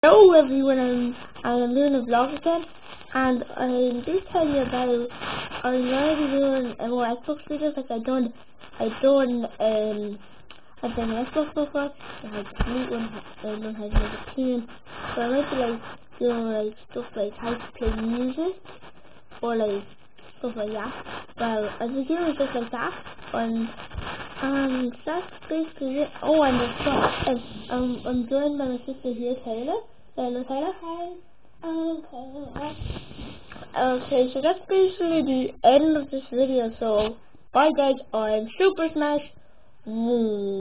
Hello everyone, I'm, I'm doing a vlog again, and I'm telling you about, I'm going to be doing uh, more Xbox videos, like I done, I done, um, I've done Xbox before, I had Complete one, I done had another team, so I might be like, doing like stuff like how to play music, or like, stuff like that, well, I've been doing stuff like that, and, and that's basically it, oh, and the stuff, um, um, I'm joined by my sister here, Taylor, Hello, Taylor. Hi. Okay. Okay, so that's basically the end of this video. So, bye guys. I'm Super Smash.